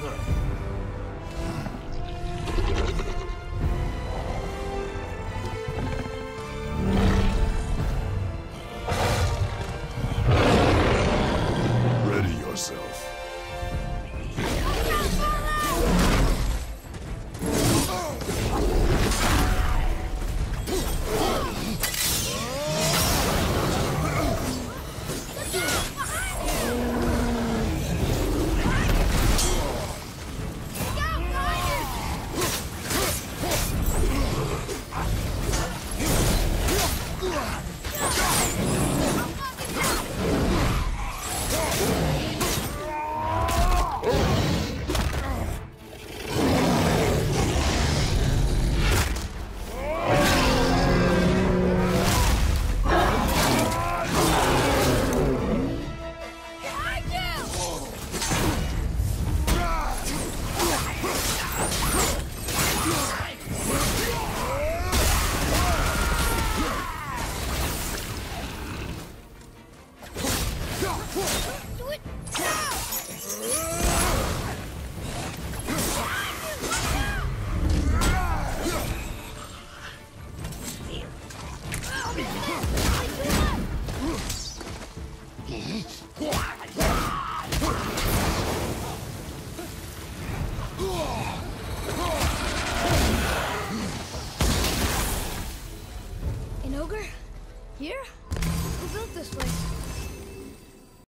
对 An ogre? Here? Who built this place?